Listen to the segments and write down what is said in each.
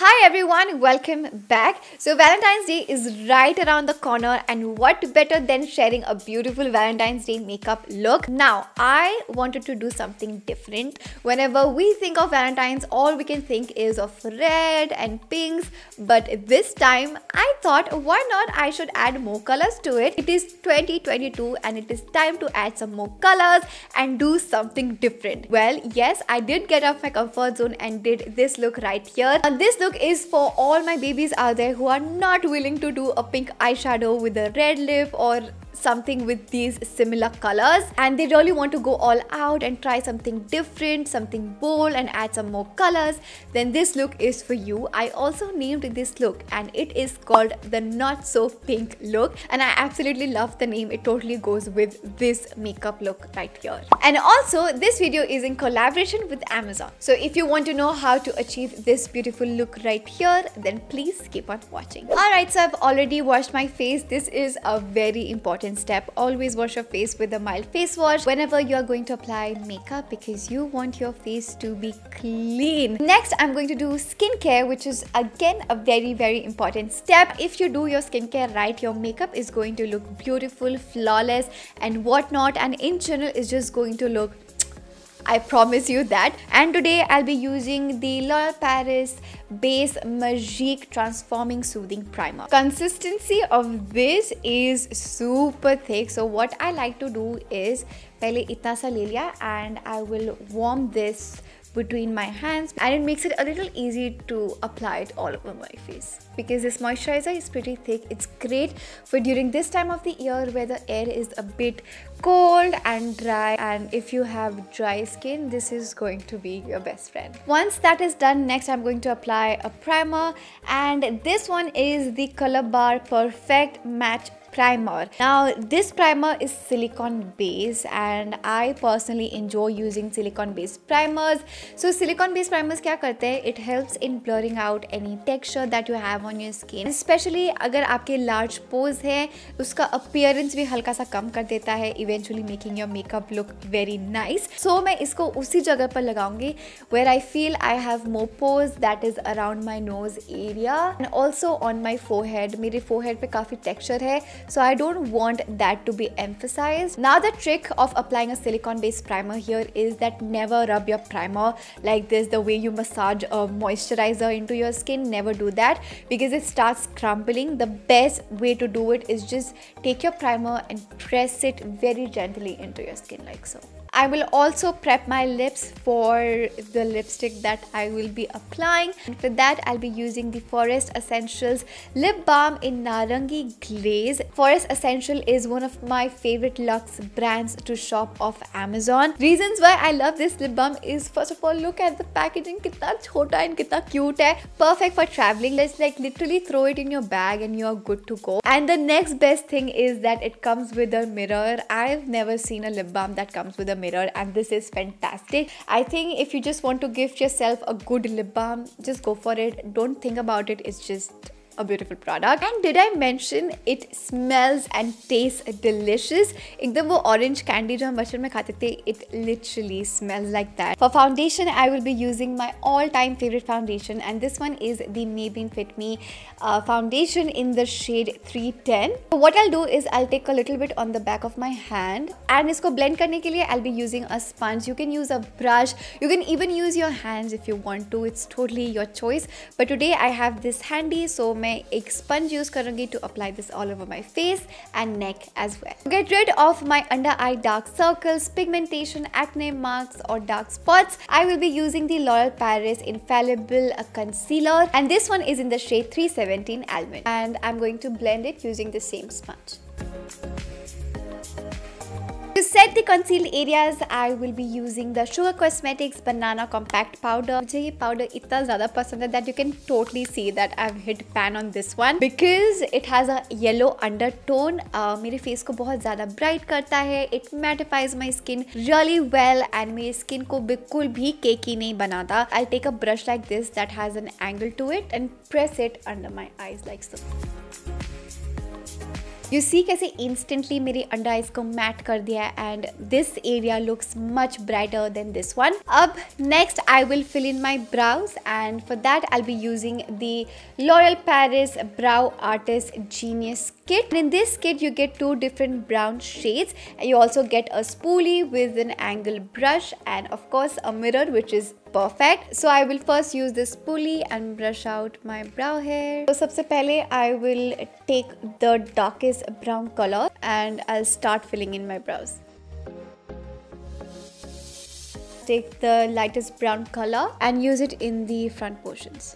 Hi everyone, welcome back. So Valentine's Day is right around the corner and what better than sharing a beautiful Valentine's Day makeup look. Now, I wanted to do something different. Whenever we think of Valentine's, all we can think is of red and pinks, but this time I thought why not I should add more colors to it. It is 2022 and it is time to add some more colors and do something different. Well, yes, I did get off my comfort zone and did this look right here. Now, this look look is for all my babies out there who are not willing to do a pink eyeshadow with a red lip or something with these similar colors and they really want to go all out and try something different something bold and add some more colors then this look is for you. I also named this look and it is called the not so pink look and i absolutely love the name. It totally goes with this makeup look right here. And also this video is in collaboration with amazon. So if you want to know how to achieve this beautiful look right here then please keep on watching. All right so i've already washed my face. This is a very important step. Always wash your face with a mild face wash whenever you are going to apply makeup because you want your face to be clean. Next, I'm going to do skincare, which is again a very, very important step. If you do your skincare right, your makeup is going to look beautiful, flawless, and whatnot. And in general, is just going to look I promise you that. And today I'll be using the L'Oreal Paris Base Magique Transforming Soothing Primer. Consistency of this is super thick. So what I like to do is पहले इतना सा ले लिया and I will warm this between my hands and it makes it a little easy to apply it all over my face. Because this moisturizer is pretty thick it's great for during this time of the year where the air is a bit cold and dry and if you have dry skin this is going to be your best friend. Once that is done next i'm going to apply a primer and this one is the Colorbar perfect match primer. Now this primer is silicone base and I personally enjoy using silicone based primers. So silicone based primers क्या करते हैं It helps in blurring out any texture that you have on your skin. Especially अगर आपके large pores है उसका appearance भी हल्का सा कम कर देता है eventually making your makeup look very nice. So मैं इसको उसी जगह पर लगाऊँगी where I feel I have more pores that is around my nose area and also on my forehead. मेरे forehead पे काफ़ी texture है so I don't want that to be emphasized. Now the trick of applying a silicone based primer here is that never rub your primer like this the way you massage a moisturizer into your skin. Never do that because it starts crumbling. The best way to do it is just take your primer and press it very gently into your skin like so. I will also prep my lips for the lipstick that I will be applying. And for that, I'll be using the Forest Essentials Lip Balm in Narangi Glaze. Forest Essential is one of my favorite luxe brands to shop off Amazon. Reasons why I love this lip balm is first of all, look at the packaging. Kitna chota and kitna cute hai. Perfect for traveling. Let's like literally throw it in your bag and you're good to go. And the next best thing is that it comes with a mirror. I've never seen a lip balm that comes with a mirror and this is fantastic i think if you just want to gift yourself a good lip balm just go for it don't think about it it's just a beautiful product and did I mention it smells and tastes delicious एकदम वो orange candy जो हम बचपन में खाते थे it literally smells like that for foundation I will be using my all time favorite foundation and this one is the Maybelline Fit Me uh, foundation in the shade 310 so what I'll do is I'll take a little bit on the back of my hand and इसको blend करने के लिए I'll be using a sponge you can use a brush you can even use your hands if you want to it's totally your choice but today I have this handy so मैं मैं एक sponge use करूंगी to apply this all over my face and neck as well get rid of my under eye dark circles pigmentation acne marks और dark spots I will be using the L'Oreal Paris Infallible Concealer and this one is in the shade 317 Almond and I'm going to blend it using the same sponge. Set the concealed areas, I will be using the Sugar Cosmetics Banana Compact Powder. मुझे ये powder इतना ज़्यादा पसंद है that you can totally see that I've hit pan on this one because it has a yellow undertone. Uh, मेरे face को बहुत ज़्यादा bright करता है. It mattifies my skin really well and मेरे skin को बिल्कुल भी cakey नहीं बनाता. I'll take a brush like this that has an angle to it and press it under my eyes like so. You see कैसे instantly मेरे under eyes को matte कर दिया है and this area looks much brighter than this one. अब next I will fill in my brows and for that I'll be using the L'Oreal Paris Brow Artist Genius kit. And in this kit you get two different brown shades. You also get a spoolie with an angle brush and of course a mirror which is perfect. So i will first use this spoolie and brush out my brow hair. So sabse pehle i will take the darkest brown color and i'll start filling in my brows. Take the lightest brown color and use it in the front portions.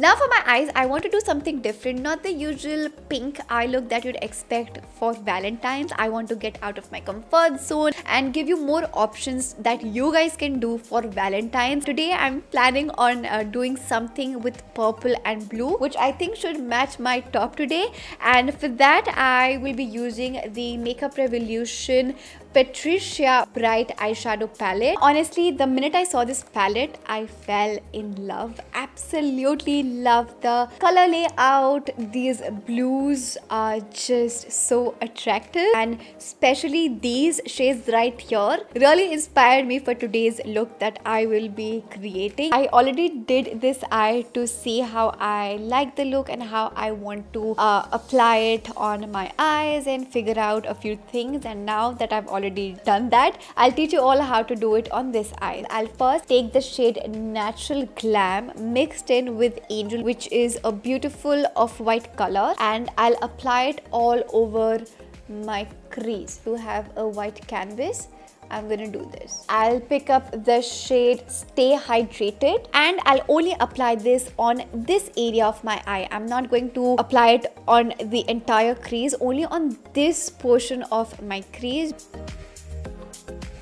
Now for my eyes, I want to do something different, not the usual pink eye look that you'd expect for Valentine's. I want to get out of my comfort zone and give you more options that you guys can do for Valentine's. Today I'm planning on uh, doing something with purple and blue, which I think should match my top today. And for that, I will be using the Makeup Revolution Patricia Bright Eyeshadow Palette. Honestly, the minute I saw this palette, I fell in love. Absolutely love the color layout. These blues are just so attractive and especially these shades right here really inspired me for today's look that I will be creating. I already did this eye to see how I like the look and how I want to uh, apply it on my eyes and figure out a few things and now that I've already done that. I'll teach you all how to do it on this eye I'll first take the shade natural glam mixed in with angel which is a beautiful off-white color and I'll apply it all over my crease to have a white canvas I'm gonna do this. I'll pick up the shade Stay Hydrated and I'll only apply this on this area of my eye. I'm not going to apply it on the entire crease, only on this portion of my crease.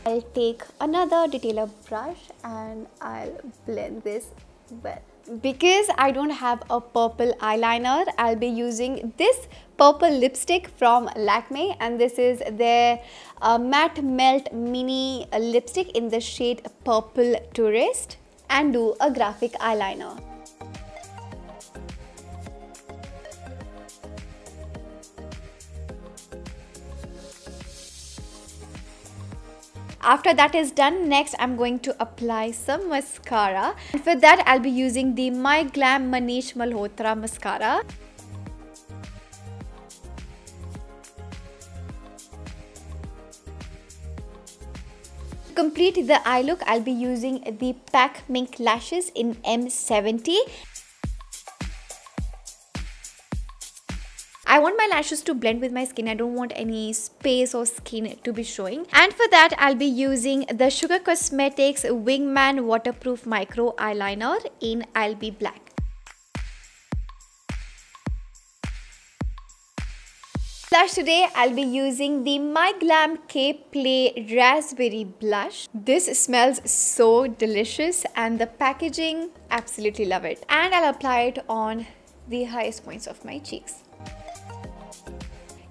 I'll take another detailer brush and I'll blend this well. Because I don't have a purple eyeliner, I'll be using this purple lipstick from Lakme and this is their uh, matte melt mini lipstick in the shade Purple Tourist and do a graphic eyeliner. After that is done, next I'm going to apply some mascara. And for that, I'll be using the MyGlamm Manish Malhotra mascara. To complete the eye look, I'll be using the PAC Mink Lashes in M70. I want my lashes to blend with my skin. I don't want any space or skin to be showing. And for that, I'll be using the Sugar Cosmetics Wingman Waterproof Micro Eyeliner in I'll Be Black. Blush today, I'll be using the MyGlamm K Play Raspberry Blush. This smells so delicious and the packaging, absolutely love it. And I'll apply it on the highest points of my cheeks.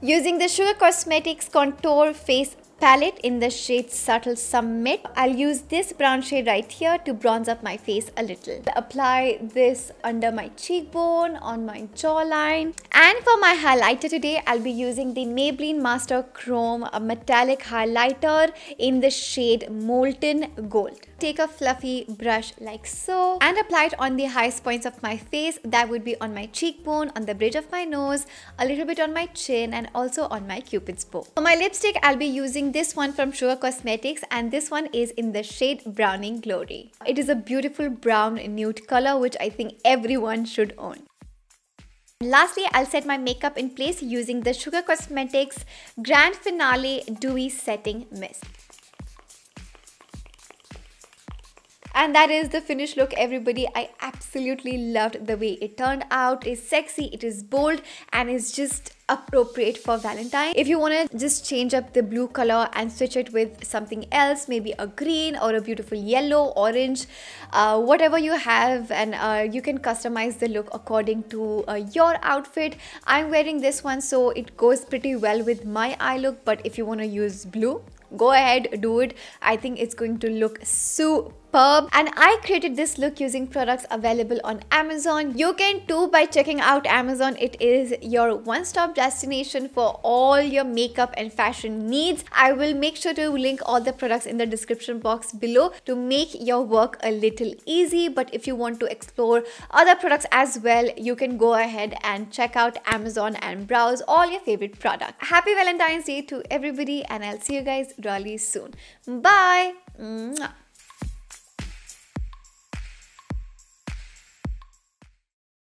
Using the Sugar Cosmetics Contour Face palette in the shade Subtle Summit. I'll use this brown shade right here to bronze up my face a little. Apply this under my cheekbone, on my jawline. And for my highlighter today, I'll be using the Maybelline Master Chrome Metallic Highlighter in the shade Molten Gold. Take a fluffy brush like so and apply it on the highest points of my face. That would be on my cheekbone, on the bridge of my nose, a little bit on my chin and also on my cupid's bow. For my lipstick, I'll be using this one from Sugar Cosmetics and this one is in the shade Browning Glory. It is a beautiful brown nude color which I think everyone should own. Lastly, I'll set my makeup in place using the Sugar Cosmetics Grand Finale Dewy Setting Mist. And that is the finished look everybody. I absolutely loved the way it turned out. It's sexy it is bold and it's just appropriate for valentine. If you want to just change up the blue color and switch it with something else maybe a green or a beautiful yellow orange uh, whatever you have and uh, you can customize the look according to uh, your outfit. I'm wearing this one so it goes pretty well with my eye look but if you want to use blue go ahead do it. I think it's going to look super superb and I created this look using products available on Amazon. You can too by checking out Amazon. It is your one-stop destination for all your makeup and fashion needs. I will make sure to link all the products in the description box below to make your work a little easy. But if you want to explore other products as well, you can go ahead and check out Amazon and browse all your favorite products. Happy Valentine's Day to everybody and I'll see you guys really soon. Bye! Mwah.